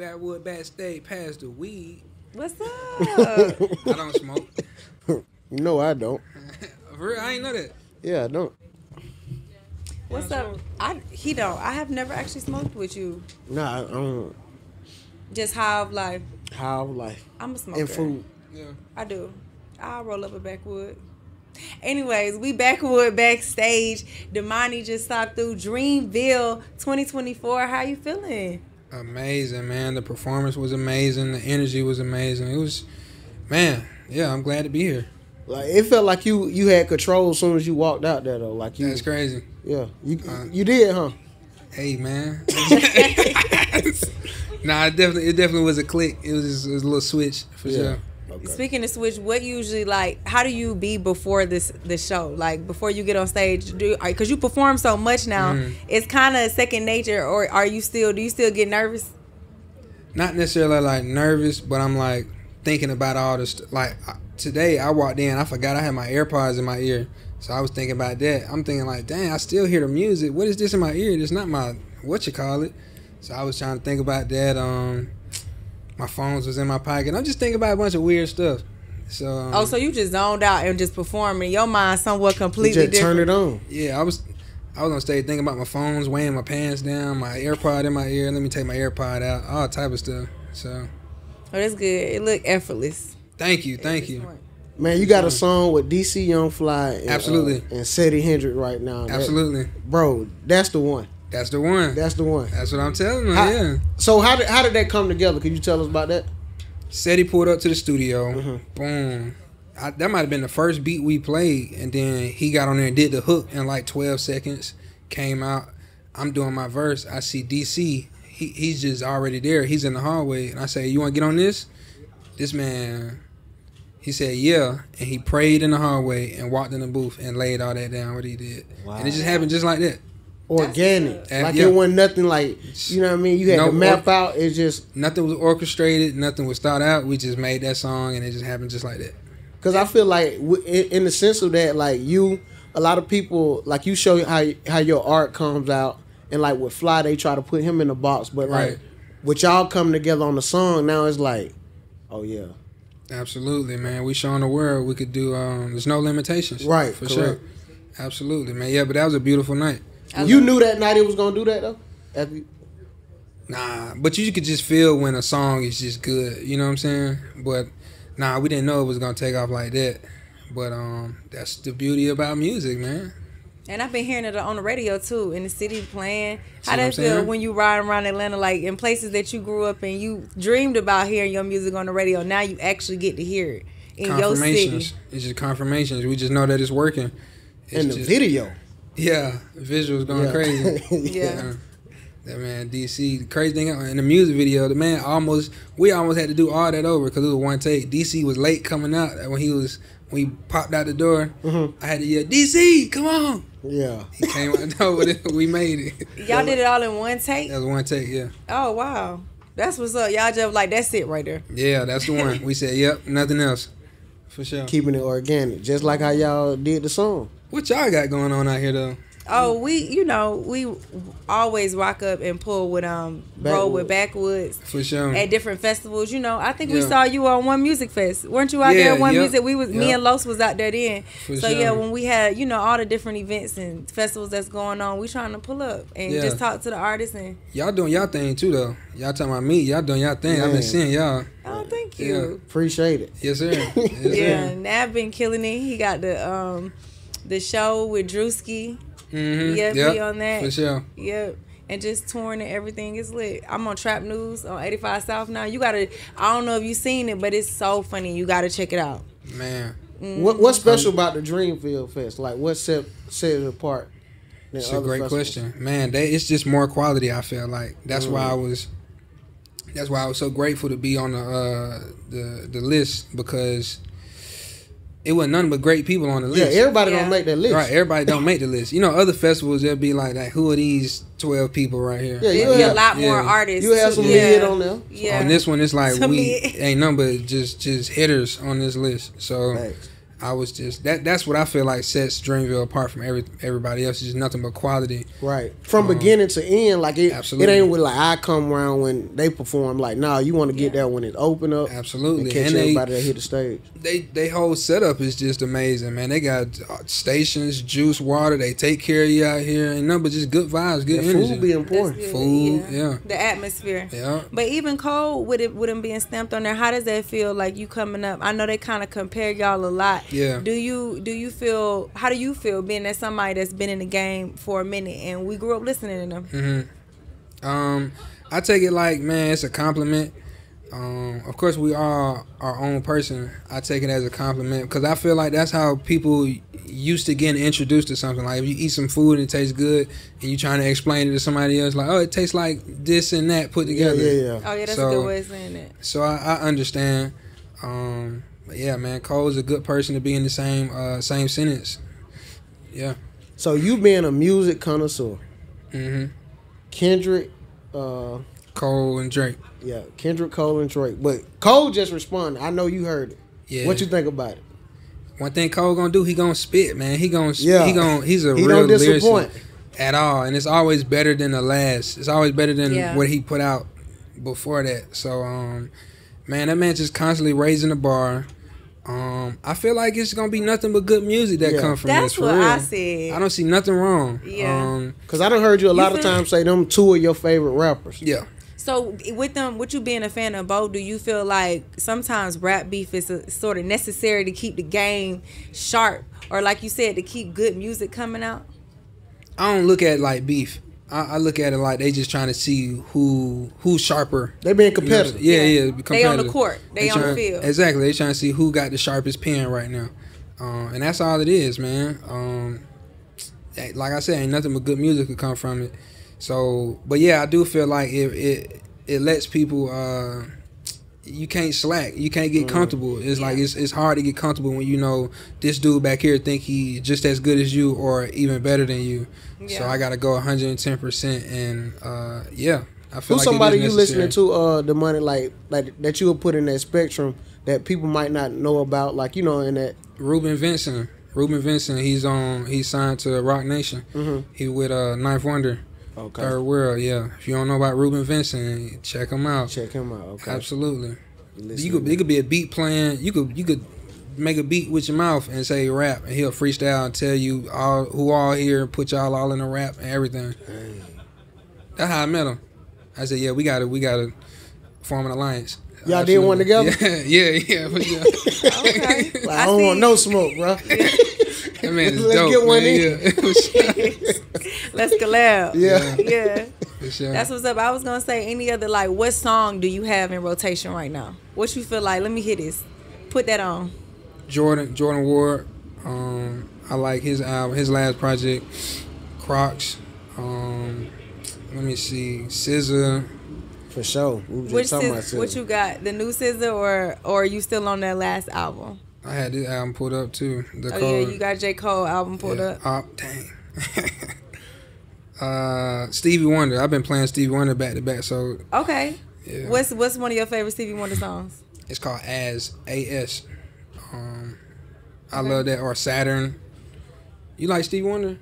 Backwood backstage past the weed. What's up? I don't smoke. No, I don't. For real, I ain't know that. Yeah, I don't. What's up? I he don't. I have never actually smoked with you. Nah, I don't. Just how of life. How life I'm a smoker. and food. Yeah. I do. I'll roll up a backwood. Anyways, we backwood backstage. Domani just stopped through Dreamville 2024. How you feeling? Amazing, man. The performance was amazing. The energy was amazing. It was, man. Yeah, I'm glad to be here. Like it felt like you you had control as soon as you walked out there though. Like you, That's crazy. yeah, you Uh, you did, huh? Hey, man. nah, it definitely, it definitely was a click. It was, just, it was a little switch for Yeah. sure. Okay. Speaking of switch, what usually like? How do you be before this the show? Like before you get on stage, do because you perform so much now, Mm. it's kind of second nature. Or are you still? Do you still get nervous? Not necessarily like nervous, but I'm like thinking about all this. Like today, I walked in, I forgot I had my AirPods in my ear, so I was thinking about that. I'm thinking like, dang, I still hear the music. What is this in my ear? It's not my what you call it. So I was trying to think about that. Um, my phones was in my pocket. I'm just thinking about a bunch of weird stuff. So um, Oh, so you just zoned out and just performing your mind somewhat You completely just turn it on. yeah, I was. I was on stage thinking about my phones, weighing my pants down, my AirPod in my ear. Let me take my AirPod out, all type of stuff. So, Oh, that's good. It looked effortless. thank you, thank you. Man, you got a song with DC Young Fly and, Absolutely. uh, and Sadie Hendrick right now. That- Absolutely, bro. That's the one. That's the one. That's the one. That's what I'm telling you. How- yeah. So how did how did that come together? Could you tell us about that? Said he pulled up to the studio. Mhm. Boom. I, that might have been the first beat we played, and then he got on there and did the hook in like 12 seconds. Came out. I'm doing my verse. I see DC. He, he's just already there. He's in the hallway, and I say, "You want to get on this?" This man, he said, "Yeah," and he prayed in the hallway and walked in the booth and laid all that down. What he did, wow. and it just happened just like that. Organic. Like Yeah. it wasn't nothing like you know what I mean. You had No to map or- out. It's just Nothing was orchestrated. Nothing was thought out. We just made that song, and it just happened just like that. Because I feel like w- in, in the sense of that, like you, a lot of people like you show how how your art comes out, and like with Fly, they try to put him in the box, but Right. like with y'all coming together on the song, now it's like, oh yeah, Absolutely, man. We showing the world we could do. Um, there's no limitations, Right, For correct. sure. Absolutely, man. Yeah, but that was a beautiful night. I you knew that night it was gonna do that though. After- Nah, but you could just feel when a song is just good. You know what I'm saying? But nah, we didn't know it was gonna take off like that. But um, that's the beauty about music, man. And I've been hearing it on the radio too, in the city playing. How does I'm feel when you ride around Atlanta, like in places that you grew up and you dreamed about hearing your music on the radio. Now you actually get to hear it in your city. Confirmations. It's just confirmations. We just know that it's working. It's in the just- video. Yeah, visuals going Yeah. crazy. Yeah. That man, DC. The crazy thing in the music video, the man almost we almost had to do all that over because it was one take. DC was late coming out when he was when he popped out the door. Mhm. I had to yell, DC, come on! Yeah. He came out the door with it. We made it. Y'all did it all in one take. That was one take. Yeah, Oh wow, that's what's up. Y'all just like that's it right there. yeah, that's the one. We said, yep, nothing else, for sure. Keeping it organic, just like how y'all did the song. What y'all got going on out here though? Oh, we you know we always rock up and pull with um roll with backwoods For sure. at different festivals. You know, I think we saw you on one music fest. weren't you out there Yeah, at one yep, music? We was me and Los was out there then. For so sure. yeah, when we had you know all the different events and festivals that's going on, we trying to pull up and Yeah. just talk to the artists and Y'all doing y'all thing too though. Y'all talking about me. Y'all doing y'all thing. I've been seeing y'all. oh thank Yeah. you. Appreciate it. Yes sir. Yes, Yeah, sir. Nav been killing it. He got the um the show with Drewski. Mm-hmm. Yeah, yep. be on that. For sure. Yep. And just touring and everything is lit. I'm on Trap News on 85 South now. You gotta I don't know if you seen it, but it's so funny. You gotta check it out. Man. What What's special about the Dreamville Fest? Like what set set it apart? than It's a great festivals? question, man. They, it's just more quality. I feel like that's why I was. That's why I was so grateful to be on the uh, the the list because it wasn't nothing but great people on the list. Yeah, list. everybody Yeah. don't make that list. right, everybody don't make the list. You know, other festivals they'll be like, like, who are these twelve people right here? Yeah, It'd you be a have, lot more artists. you have some yeah. mid on there. Yeah. On this one, it's like To we me- ain't nothing but just just hitters on this list. So Thanks. I was just that. That's what I feel like sets Dreamville apart from every everybody else. It's just nothing but quality. Right. From beginning to end, like it, Absolutely. it ain't with like I come around when they perform. Like, nah, you want to get Yeah. there when it open up. Absolutely. And catch And they- everybody that hit the stage. They they whole setup is just amazing, man. They got uh, stations, juice, water. They take care of you out here, and nothing but just good vibes, good The energy. food be That's important. good, Food, yeah. The atmosphere. yeah. But even Cole with it with him being stamped on there, how does that feel? Like you coming up? I know they kind of compare y'all a lot. Yeah. Do you do you feel? How do you feel being that somebody that's been in the game for a minute and we grew up listening to them? Mm-hmm. Um, I take it like, man, it's a compliment. Um, of course, we are our own person. I take it as a compliment because I feel like that's how people used to getting introduced to something. Like if you eat some food and it tastes good, and you're trying to explain it to somebody else, like, oh, it tastes like this and that put together. yeah, yeah. Oh yeah, that's a So- good way of saying it. So I, I understand. Um, but yeah, man, Cole's a good person to be in the same uh, same sentence. Yeah. So you being a music connoisseur, mm-hmm. Kendrick, uh, Cole and Drake. yeah, Kendrick Cole and Drake. But Cole just responded. I know you heard it. Yeah. What you think about it? One thing Cole gonna do, he gonna spit, man. He gonna, Yeah. he gonna, he's a He real don't disappoint. lyricist at all, and it's always better than the last. It's always better than Yeah. what he put out before that. So, um, man, that man just constantly raising the bar. Um, I feel like it's gonna be nothing but good music that Yeah. come from That's this. For what real. I said. I don't see nothing wrong. Yeah. Um, Because I done heard you a lot of times say them two of your favorite rappers. yeah. So with them, with you being a fan of both, do you feel like sometimes rap beef is a, sort of necessary to keep the game sharp, or like you said, to keep good music coming out? I don't look at like beef. I, I look at it like they just trying to see who who's sharper. They being You know what I'm competitive. yeah, Yeah. yeah. They on the court. They on the field. Exactly. They trying to see who got the sharpest pen right now, uh, and that's all it is, man. Um, like I said, ain't nothing but good music could come from it. So, but yeah, I do feel like it it it lets people. Uh, you can't slack. You can't get comfortable. It's like it's it's hard to get comfortable when you know this dude back here think he just as good as you or even better than you. So I got to go 110 percent, and uh, yeah, I feel Who's like somebody you listening to uh Domani like like that you would put in that spectrum that people might not know about, like you know, in that Reuben Vincent. Reuben Vincent. He's on. He's signed to Roc Nation. Mhm. He with uh Ninth Wonder, Okay. Third World. Yeah. If you don't know about Reuben Vincent, check him out. Check him out. Okay. Absolutely. Listen You could. to It could be a beat playing. You could. You could make a beat with your mouth and say rap, and he'll freestyle and tell you all who all here, and put y'all all in a rap and everything. That's how I met him. I said, yeah, we got to We got to form an alliance. Y'all did one together? Yeah, yeah, yeah. but yeah. Okay. Like, I, don't want no smoke, bro. That man is Let's dope, get one man. in. Yeah, for sure. Let's collab. Yeah. Yeah. For sure. That's what's up. I was gonna say any other like what song do you have in rotation right now? What you feel like? Let me hear this. Put that on. Jordan Jordan Ward. Um, I like his album, his last project, Crocs. Um, let me see, SZA. For sure. We was Which just talking about sis, what you got? The new SZA or or are you still on that last album? I had this album pulled up too. The Oh Cole- yeah, you got J Cole album pulled yeah. up. Oh, dang. uh, Stevie Wonder. I've been playing Stevie Wonder back to back, so Okay. yeah. What's what's one of your favorite Stevie Wonder songs? It's called As A S. Um, I Okay. love that. Or Saturn. You like Stevie Wonder?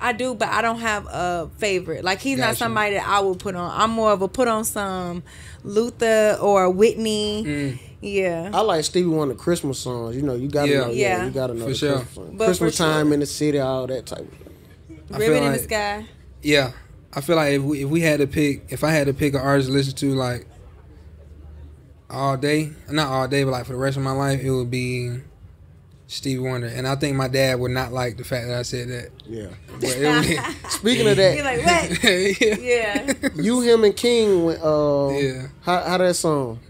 I do, but I don't have a favorite. Like he's not somebody that I would put on. I'm more of a put on some Luther or Whitney. Mm. Yeah. I like Stevie Wonder Christmas songs. You know, you gotta Yeah. know. Yeah, Yeah. you gotta know For the sure. Christmas songs. Christmas for sure. time in the city, all that type of thing. I feel Ribbon in the sky. Yeah, I feel like if we if we had to pick, if I had to pick an artist to listen to like all day, not all day, but like for the rest of my life, it would be Stevie Wonder. And I think my dad would not like the fact that I said that. Yeah. But it Speaking of You're that, like what? yeah. Yeah. you, him, and King. went, Uh, Yeah. How how that song?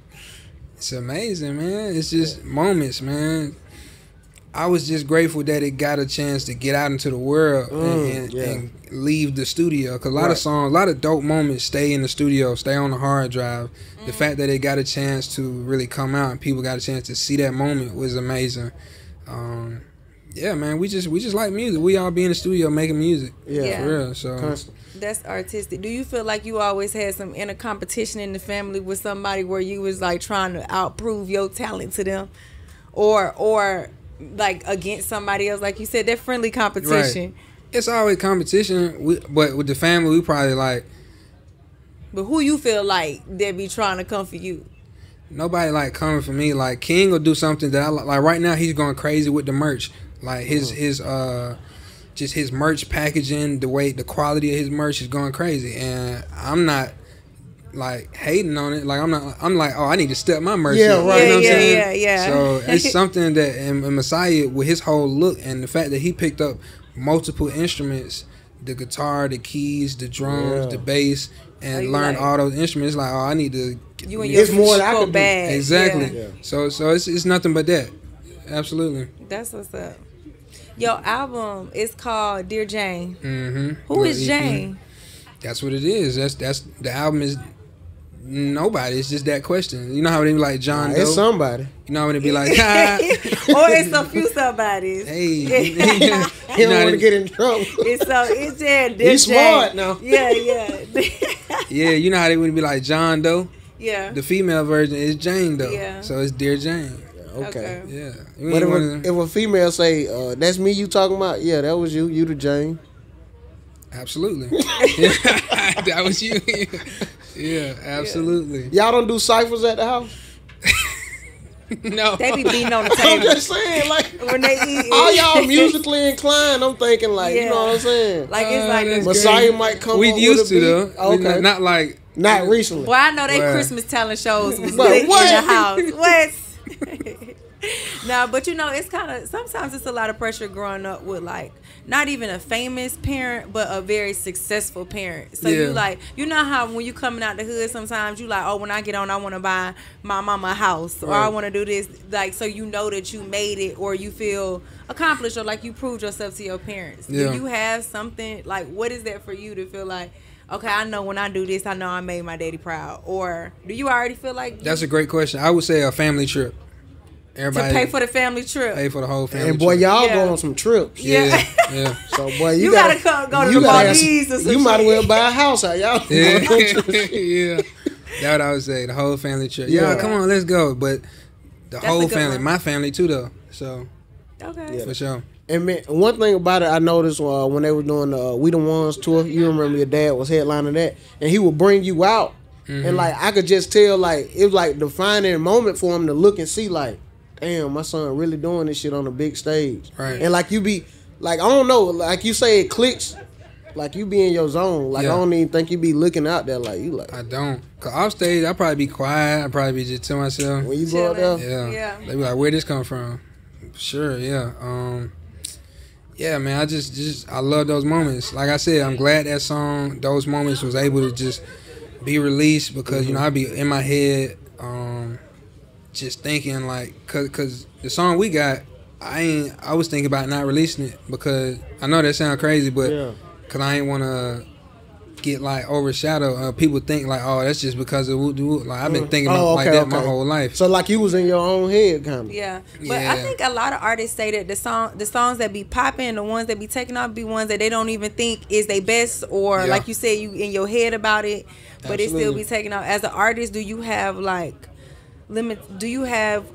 It's amazing, man. It's just moments, man. I was just grateful that it got a chance to get out into the world Mm, and, and, yeah. and leave the studio. Cause a lot Right. of songs, a lot of dope moments stay in the studio, stay on the hard drive. Mm. The fact that it got a chance to really come out and people got a chance to see that moment was amazing. Um, yeah, man, we just we just like music. We all be in the studio making music. Yeah. Yeah. For real. So Constant. That's artistic. Do you feel like you always had some inner competition in the family with somebody where you was like trying to outprove your talent to them, or or like against somebody else. Like you said, that friendly competition. It's always competition, we, but with the family, we probably like But who you feel like they be trying to come for you? nobody like coming for me. Like King will do something that I li- like. Right now, he's going crazy with the merch. Like his his uh, just his merch packaging, the way the quality of his merch is going crazy, and I'm not like hating on it. Like I'm not. I'm like, oh, I need to step my mercy. Yeah, up. right. You know what I'm Yeah, saying? yeah, yeah. So it's something that and, and Messiah with his whole look and the fact that he picked up multiple instruments, the guitar, the keys, the drums, Yeah. the bass, and you learned like- all those instruments. Like, oh, I need to. You and your It's more than I Fishbowl could do. bag. Exactly. Yeah. Yeah. So so it's it's nothing but that. Absolutely. That's what's up. Your album is called Dear Jane. Mm-hmm. Who is Jane? That's what it is. That's that's the album is nobody. It's just that question. You know how they be like John Nah, Doe. it's somebody. you know how they be like, ah, or it's a few somebody's. hey. He don't want to get in trouble. It's so it's yeah, Dear He's smart now. Yeah, yeah, Yeah, you know how they would be like John Doe. yeah. The female version is Jane Doe. Yeah. So it's Dear Jane. Okay. Okay. Yeah. You But if a, if a female say, uh, "That's me," you talking about? Yeah, that was you. You the Jane. Absolutely. that was you. Yeah, absolutely. Y'all don't do ciphers at the house. no. They be beating on the table. I'm just saying, like when they eat. all y'all musically inclined. I'm thinking, like, you know what I'm saying? Like it's Uh, like that's a, Messiah great. might come. We used with a to though. beat. We Okay, Not, not like not recently. Well, I know they Well. Christmas talent shows was Well, in the house. What? no, but you know, it's kind of sometimes it's a lot of pressure growing up with like not even a famous parent, but a very successful parent. So Yeah. you like, you know how when you coming out the hood, sometimes you like, oh, when I get on, I want to buy my mama a house, or I want to do this. Like, so you know that you made it, or you feel accomplished, or like you proved yourself to your parents. Yeah. Do you have something like what is that for you to feel like? Okay, I know when I do this, I know I made my daddy proud. Or do you already feel like that's a great question. I would say a family trip. To pay for the family trip? pay for the whole family. And boy, trip. y'all Yeah. go on some trips. Yeah, Yeah. yeah. So boy, you, You gotta come- go to you the Maldives some- or some You might as well buy a house. How y'all? Yeah, on trips. yeah. That's what I would say. The whole family trip. Yeah. Yeah, come on, let's go. But the That's whole family, one. my family too, though. So Okay. Yeah. for sure. And man, one thing about it, I noticed uh, when they were doing the uh, "We the Ones" tour. You remember your dad was headlining that, and he would bring you out, Mm-hmm. and like I could just tell, like it was like the defining moment for him to look and see, like, damn, my son really doing this shit on a big stage, Right. And like you be, like I don't know, like you say it clicks, like you be in your zone. Like Yeah. I don't even think you be looking out there, like you like I don't. Cause off stage, I probably be quiet. I probably be just to myself. when you go out there. Yeah. Yeah. They be like, where this come from? Sure, yeah. Um Yeah, man, I just just I love those moments. Like I said, I'm glad that song, those moments was able to just be released because you know I be in my head um just thinking like cuz cuz the song we got I ain't I was thinking about not releasing it because I know that sound crazy but Yeah. cuz I ain't want to get like overshadowed. Uh, people think like, oh, that's just because of Woot Woot. Like I've been thinking about Oh, like okay, that my whole life. So like you was in your own head, kind of. Yeah, but I think a lot of artists say that the song, the songs that be popping, the ones that be taking off, be ones that they don't even think is they best, or Yeah. like you said, you in your head about it, but it still be taking off. As an artist, do you have like limit? Do you have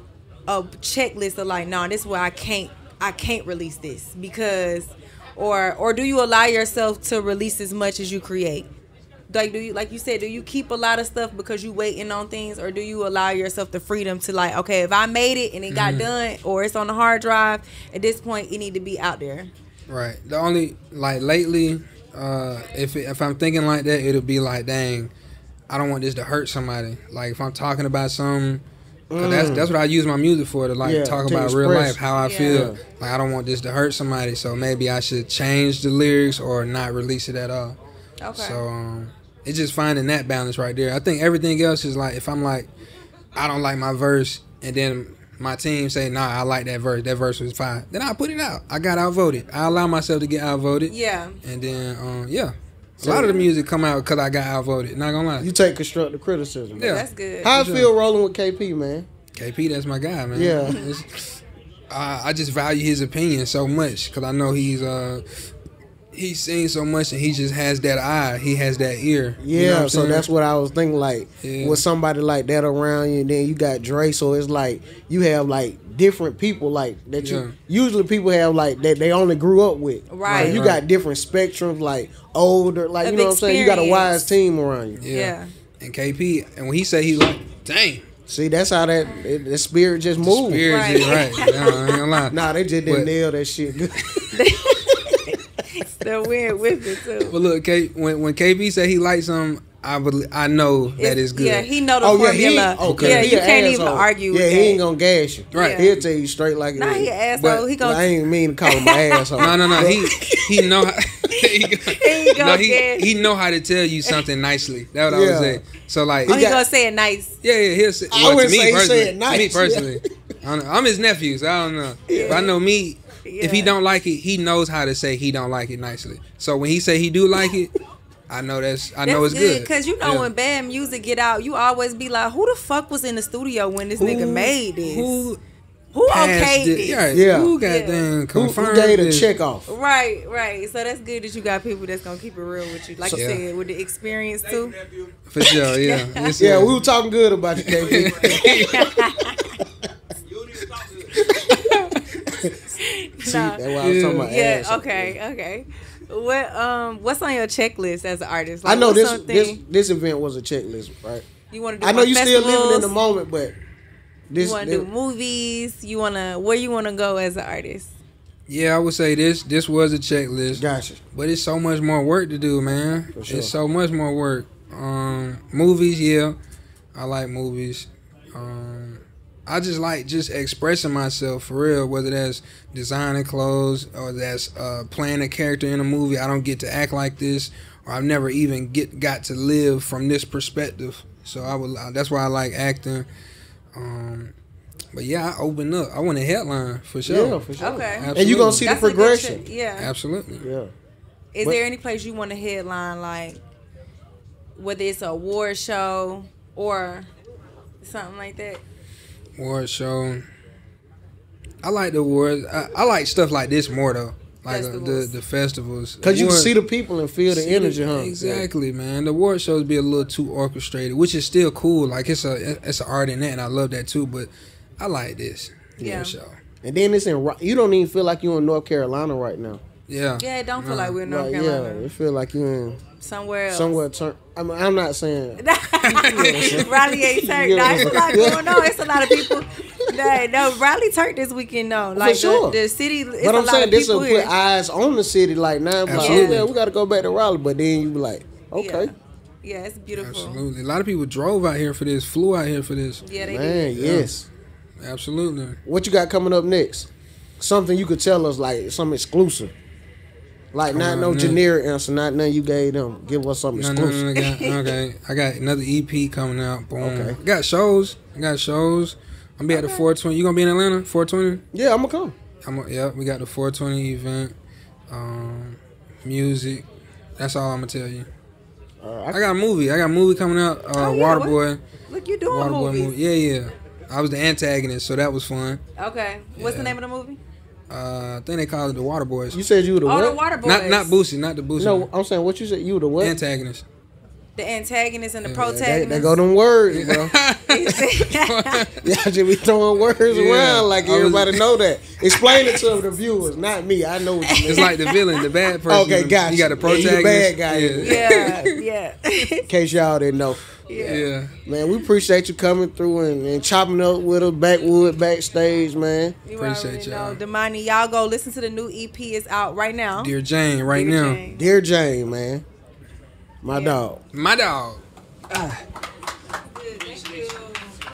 a checklist of like, no, this is where I can't, I can't release this because, or or do you allow yourself to release as much as you create? like do you like you said do you keep a lot of stuff because you waiting on things or do you allow yourself the freedom to like okay if i made it and it got done or it's on the hard drive at this point it need to be out there Right. The only like lately, uh, if it, if I'm thinking like that, it'll be like, dang, I don't want this to hurt somebody. Like if I'm talking about something, 'cause that's that's what I use my music for to like Mm. Yeah, talk to about real life, how I Yeah. feel. Like I don't want this to hurt somebody, so maybe I should change the lyrics or not release it at all. okay So um, it's just finding that balance right there. I think everything else is like if I'm like, I don't like my verse, and then my team say, Nah, I like that verse. That verse was fine. Then I put it out. I got outvoted. I allow myself to get outvoted, yeah and then um, yeah, a lot of the music come out because I got outvoted. Not gonna lie. You take constructive criticism. Yeah. that's good How it sure. feel rolling with KP, man? KP, that's my guy, man. Yeah. I I just value his opinion so much because I know he's uh he's seen so much and he just has that eye. He has that ear. Yeah, You know so saying? that's what I was thinking. Like Yeah. with somebody like that around you, and then you got Dre. So it's like you have like different people like that. You Yeah. usually people have like that they only grew up with. Right. So you Right. got different spectrums, like older, like Of you know what I'm saying. You got a wise team around you. yeah. Yeah. And KP, and when he say he like, dang, See, that's how that it, the spirit just moved. spirit Right. is right. I ain't gonna. Nah, they just didn't But- nail that shit. good. The weird with it too. But look, K, when when KP say he likes something, I believe, I know that is good. Yeah, he know the oh yeah, he formula. okay. Yeah, he you can't even argue Yeah, with he ain't gonna gas you. Right. He'll tell you straight like it Nah, is. he asshole. But- he But I gonna ain't mean to call him an asshole. no, no, no. He he know. How, he, go- He no, gonna he he know how to tell you something nicely. That's what I was saying. So like, oh, he got- gonna say it nice. yeah, yeah. He'll say, I well, to wouldn't me say he personally, nice, to me yeah. personally, I don't know. I'm his nephew, so I don't know. But I know me. If he don't like it, he knows how to say he don't like it nicely. So when he say he do like it, I know that's I know it's good. Cause you know Yeah. when bad music get out, you always be like, "Who the fuck was in the studio when this nigga made this? Who, Who passed okayed it? Yeah, Yeah. Who got Yeah. them confirmed? who gave the this? check off? Right, right. So that's good that you got people that's gonna keep it real with you, like you Yeah. said, with the experience too. For sure, yeah. Yes, Yeah, we were talking good about you, KP. See, that's why I was talking about Yeah. ass. Okay. Okay. What um What's on your checklist as an artist? I know this something this this event was a checklist, right? you want to do. I know more you still living in the moment, but this, You want to do movies? You want to where you want to go as an artist? Yeah, I would say this this was a checklist, gotcha. but it's so much more work to do, man. For sure. It's so much more work. Um, movies, yeah, I like movies. Um, I just like just expressing myself for real, whether that's designing clothes or that's uh, playing a character in a movie. I don't get to act like this, or I've never even get got to live from this perspective. So I would. That's why I like acting. Um, but yeah, I open up. I want a headline for sure. Yeah, for sure. Okay. Absolutely. And you are gonna see That's the progression. check- Yeah. Absolutely. Yeah. Is But- there any place you want to headline, like whether it's a award show or something like that? Award show. I like the awards. I, I like stuff like this more though. Like uh, the Festivals. the festivals. Cause you can see the people and feel the see energy, huh? Exactly, man. The award shows be a little too orchestrated, which is still cool. Like it's a it's an art in that, and I love that too. But I like this. Yeah. For sure. And then it's in. You don't even feel like you're in North Carolina right now. Yeah. Yeah, it don't feel like we're in North Like, Carolina. yeah, it feel like you're in Somewhere else. somewhere. Turn. I mean, I'm not saying. Raleigh ain't turned. Yeah. Nah, it's a lot going on. It's a lot of people. Nah, no, Raleigh turned this weekend though. Like sure. the, the city, it's But a I'm lot saying of this will people put here. eyes on the city. Like now, like, oh Absolutely. yeah, we got to go back to Raleigh. But then you be like, okay, Yeah. Yeah, it's beautiful. Absolutely. A lot of people drove out here for this, flew out here for this. Yeah, they man, did. yes. Absolutely. What you got coming up next? Something you could tell us, like some exclusive. Like not Uh, no no. generic answer, not nothing you gave them. Give us something No, no, exclusive. no, no, got, okay. I got another EP coming out. Boom. Okay. I got shows. I got shows. I'm gonna be at the 420. You gonna be in Atlanta? 420? Yeah, I'm gonna come. I'm a, yeah, we got the 420 event. Um, music. That's all I'm gonna tell you. Uh, I got a movie. I got a movie coming out. Uh, Oh, yeah, what- Waterboy. Look, you doing Waterboy movies. movie. Yeah, yeah. I was the antagonist, so that was fun. Okay, what's the name of the movie? Uh, I think they call it the Water Boys. you said you were the Oh, what? the Water Boys. Not not Boosie, not the Boosie. No, I'm saying what you said. You were the what? antagonist. The antagonist and the Yeah, They, protagonist. they go them words, bro. yeah, Y'all just be throwing words Yeah, around like was- everybody know that. Explain it to the viewers, not me. I know what you mean. It's like the villain, the bad person. Okay, gotcha. You got the Yeah, you the protagonist. bad guy. Yeah. yeah, yeah. In case y'all didn't know. Yeah. Man, we appreciate you coming through and, and chopping up with us backwood backstage, man. You Appreciate y'all. Domani, y'all go listen to the new EP. is out right now. Dear Jane, right Dear now. Jane. Dear Jane, man. My Yeah. dog. My dog. Ah.